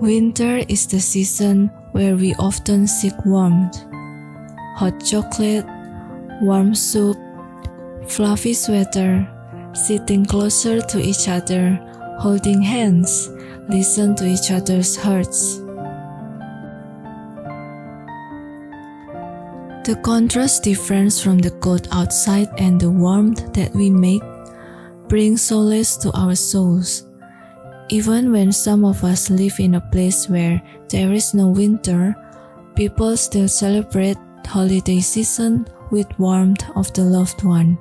Winter is the season where we often seek warmth. Hot chocolate, warm soup, fluffy sweater, sitting closer to each other, holding hands, listen to each other's hearts. The contrast difference from the cold outside and the warmth that we make brings solace to our souls. Even when some of us live in a place where there is no winter, people still celebrate holiday season with warmth of the loved one.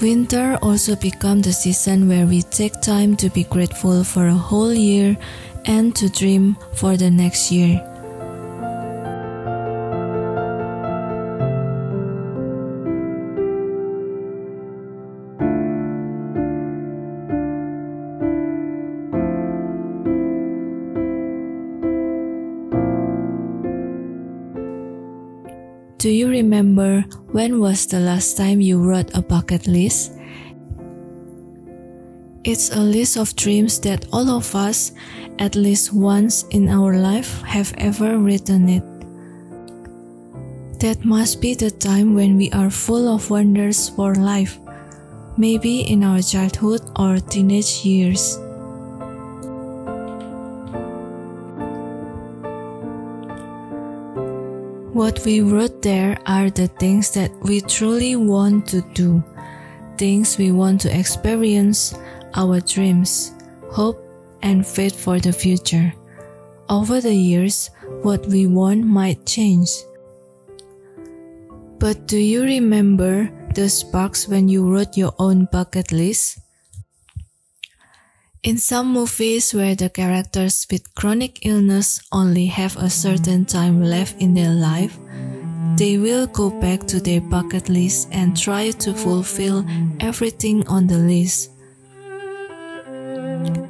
Winter also becomes the season where we take time to be grateful for a whole year and to dream for the next year. Do you remember when was the last time you wrote a bucket list? It's a list of dreams that all of us, at least once in our life, have ever written it. That must be the time when we are full of wonders for life, maybe in our childhood or teenage years. What we wrote there are the things that we truly want to do, things we want to experience, our dreams, hope, and faith for the future. Over the years, what we want might change. But do you remember the sparks when you wrote your own bucket list? In some movies where the characters with chronic illness only have a certain time left in their life, they will go back to their bucket list and try to fulfill everything on the list.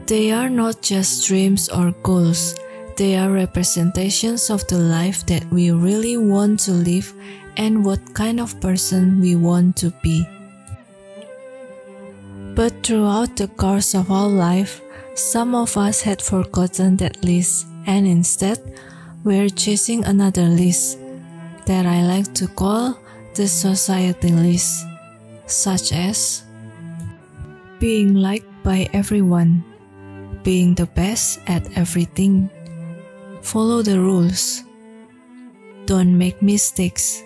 They are not just dreams or goals, they are representations of the life that we really want to live and what kind of person we want to be. But throughout the course of our life, some of us had forgotten that list and instead we're chasing another list that I like to call the society list, such as being liked by everyone, being the best at everything, follow the rules, don't make mistakes.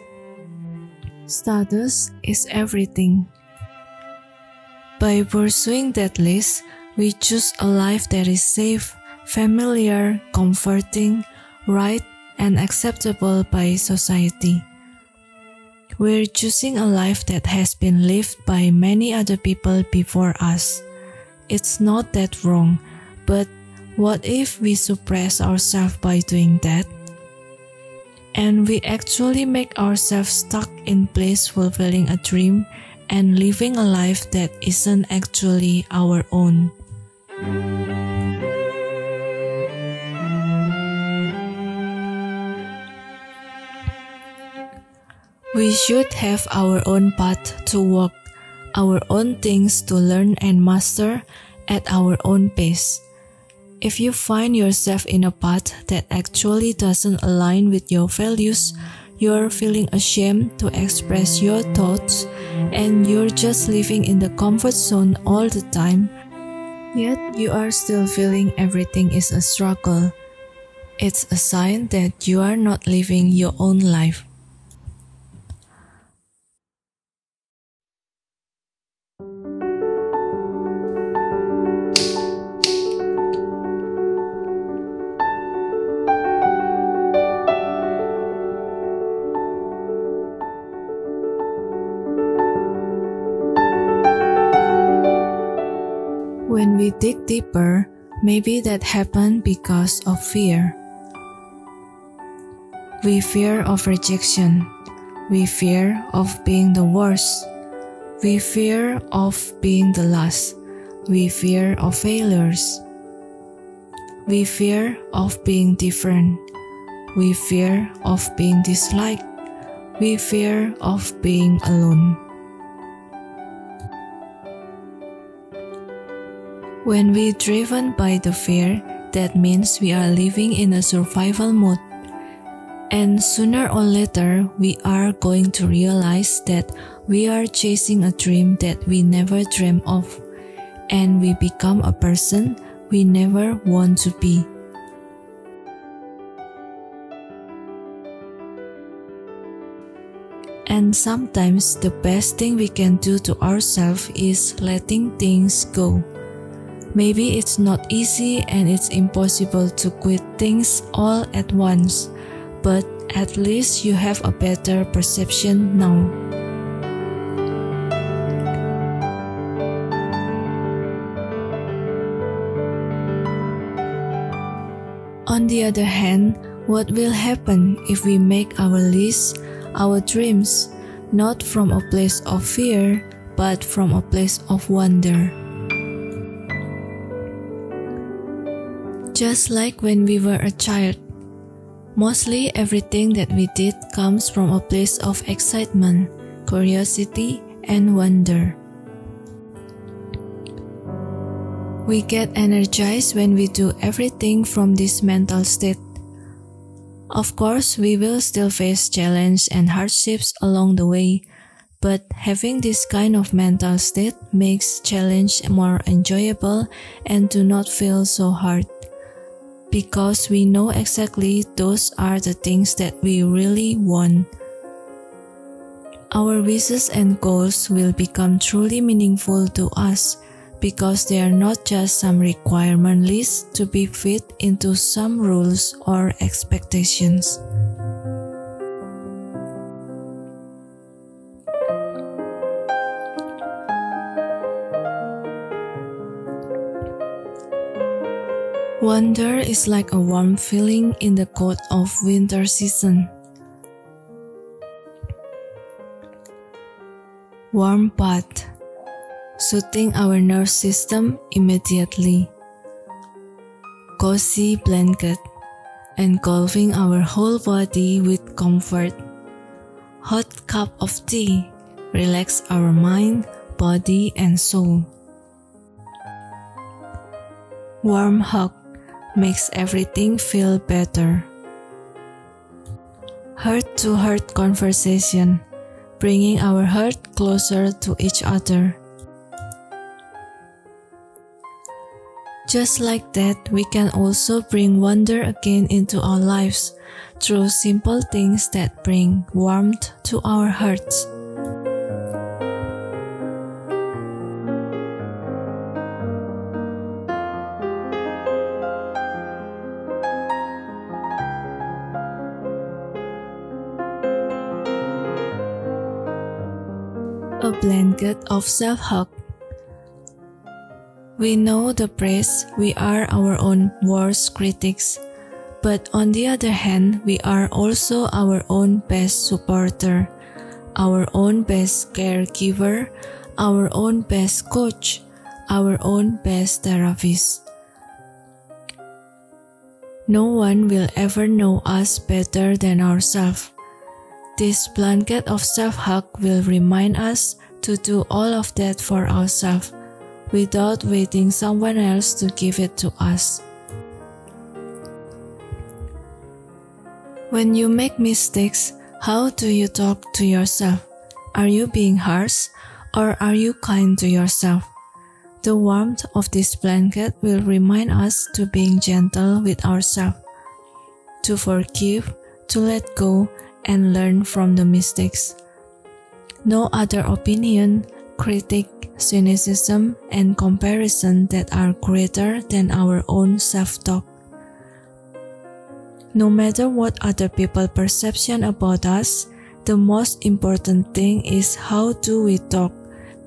Status is everything. By pursuing that list, we choose a life that is safe, familiar, comforting, right, and acceptable by society. We're choosing a life that has been lived by many other people before us. It's not that wrong, but what if we suppress ourselves by doing that? And we actually make ourselves stuck in place fulfilling a dream and living a life that isn't actually our own. We should have our own path to walk, our own things to learn and master at our own pace. If you find yourself in a path that actually doesn't align with your values, you're feeling ashamed to express your thoughts, and you're just living in the comfort zone all the time, yet you are still feeling everything is a struggle. It's a sign that you are not living your own life. We dig deeper, maybe that happened because of fear. We fear of rejection. We fear of being the worst. We fear of being the last. We fear of failures. We fear of being different. We fear of being disliked. We fear of being alone. When we are driven by the fear, that means we are living in a survival mode. And sooner or later, we are going to realize that we are chasing a dream that we never dreamed of, and we become a person we never want to be. And sometimes the best thing we can do to ourselves is letting things go. Maybe it's not easy and it's impossible to quit things all at once, but at least you have a better perception now. On the other hand, what will happen if we make our list, our dreams, not from a place of fear, but from a place of wonder? Just like when we were a child, mostly everything that we did comes from a place of excitement, curiosity, and wonder. We get energized when we do everything from this mental state. Of course, we will still face challenges and hardships along the way, but having this kind of mental state makes challenge more enjoyable and do not feel so hard because we know exactly those are the things that we really want. Our wishes and goals will become truly meaningful to us because they are not just some requirement list to be fit into some rules or expectations. Wonder is like a warm feeling in the cold of winter season. Warm bath, soothing our nerve system immediately. Cozy blanket, engulfing our whole body with comfort. Hot cup of tea, relax our mind, body, and soul. Warm hug, makes everything feel better. Heart to heart conversation, bringing our heart closer to each other. Just like that, we can also bring wonder again into our lives through simple things that bring warmth to our hearts. Blanket of self hug. We know the praise, we are our own worst critics, but on the other hand, we are also our own best supporter, our own best caregiver, our own best coach, our own best therapist. No one will ever know us better than ourselves. This blanket of self hug will remind us to do all of that for ourselves without waiting someone else to give it to us. When you make mistakes, how do you talk to yourself? Are you being harsh or are you kind to yourself? The warmth of this blanket will remind us to being gentle with ourselves, to forgive, to let go, and learn from the mistakes. No other opinion, critic, cynicism, and comparison that are greater than our own self-talk. No matter what other people perception about us, the most important thing is how do we talk,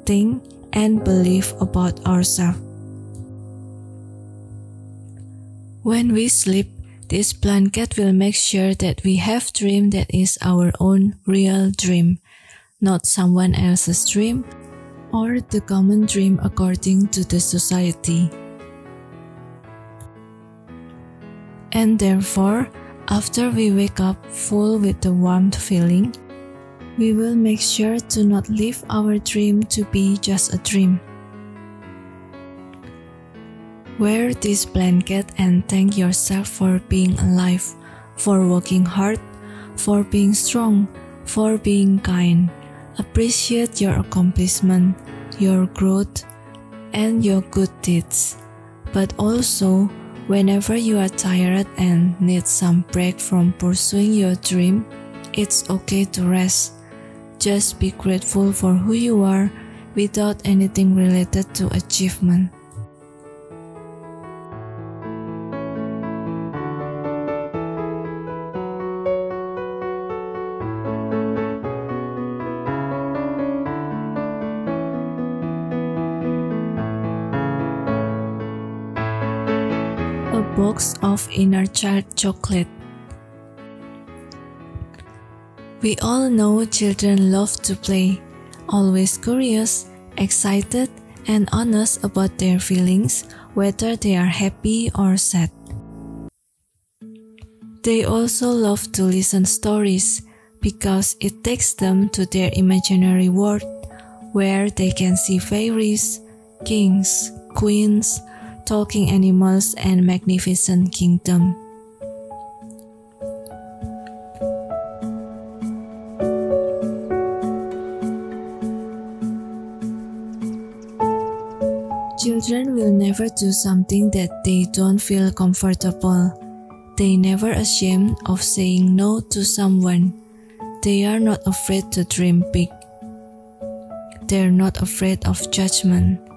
think, and believe about ourselves. When we sleep, this blanket will make sure that we have dream that is our own real dream, not someone else's dream or the common dream according to the society. And therefore, after we wake up full with the warm feeling, we will make sure to not leave our dream to be just a dream. Wear this blanket and thank yourself for being alive, for working hard, for being strong, for being kind. Appreciate your accomplishment, your growth, and your good deeds. But also, whenever you are tired and need some break from pursuing your dream, it's okay to rest. Just be grateful for who you are without anything related to achievement. Box of inner child chocolate. We all know children love to play, always curious, excited, and honest about their feelings, whether they are happy or sad. They also love to listen stories because it takes them to their imaginary world where they can see fairies, kings, queens, talking animals, and magnificent kingdom. Children will never do something that they don't feel comfortable. They never ashamed of saying no to someone. They are not afraid to dream big. They're not afraid of judgment.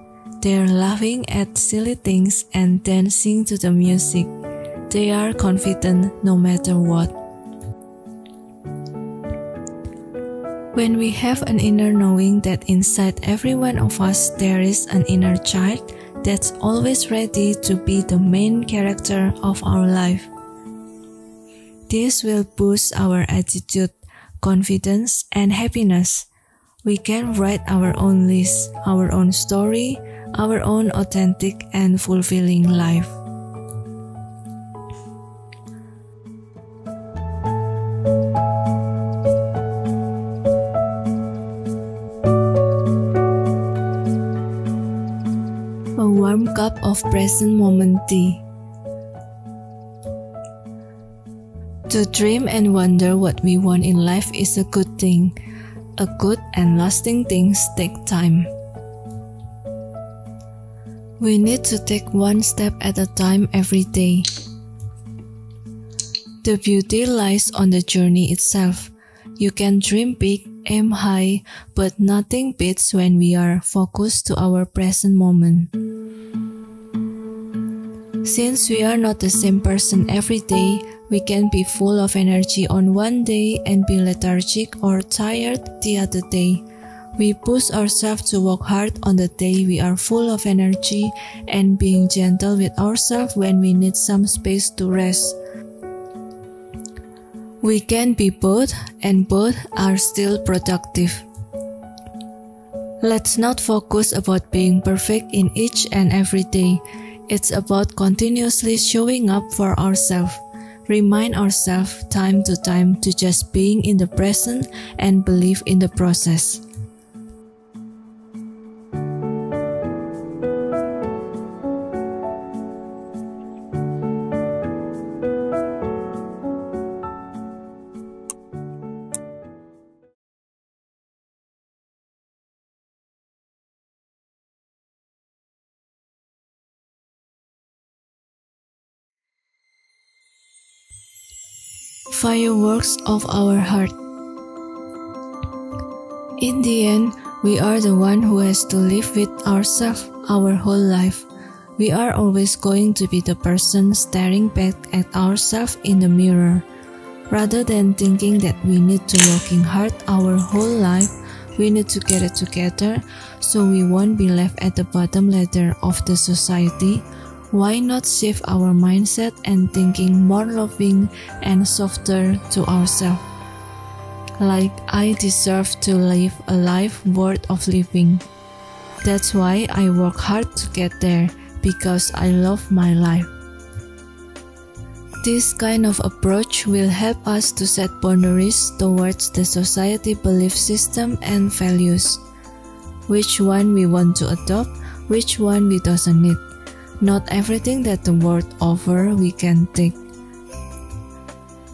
They're laughing at silly things and dancing to the music. They are confident no matter what. When we have an inner knowing that inside every one of us there is an inner child that's always ready to be the main character of our life. This will boost our attitude, confidence, and happiness. We can write our own list, our own story, our own authentic and fulfilling life. A warm cup of present moment tea. To dream and wonder what we want in life is a good thing. A good and lasting things take time. We need to take one step at a time every day. The beauty lies on the journey itself. You can dream big, aim high, but nothing beats when we are focused to our present moment. Since we are not the same person every day, we can be full of energy on one day and be lethargic or tired the other day. We push ourselves to work hard on the day we are full of energy and being gentle with ourselves when we need some space to rest. We can be both and both are still productive. Let's not focus about being perfect in each and every day. It's about continuously showing up for ourselves. Remind ourselves time to time to just being in the present and believe in the process. Fireworks of our heart. In the end, we are the one who has to live with ourselves our whole life. We are always going to be the person staring back at ourselves in the mirror. Rather than thinking that we need to working hard our whole life, we need to get it together so we won't be left at the bottom ladder of the society why not shift our mindset and thinking more loving and softer to ourselves? Like I deserve to live a life worth of living. That's why I work hard to get there because I love my life. This kind of approach will help us to set boundaries towards the society belief system and values. Which one we want to adopt, which one we doesn't need Not everything that the world offers we can take.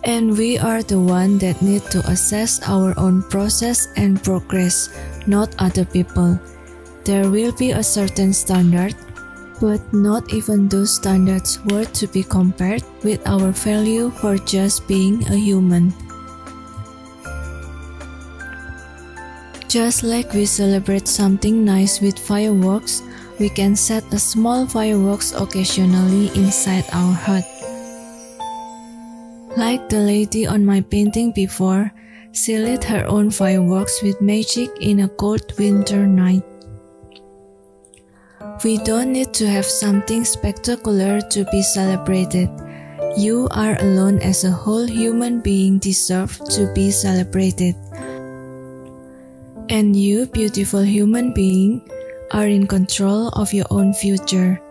And we are the one that need to assess our own process and progress, not other people. There will be a certain standard, but not even those standards were to be compared with our value for just being a human. Just like we celebrate something nice with fireworks, we can set a small fireworks occasionally inside our hut. Like the lady on my painting before, she lit her own fireworks with magic in a cold winter night. We don't need to have something spectacular to be celebrated. You are alone as a whole human being deserve to be celebrated. And you, beautiful human being, are in control of your own future.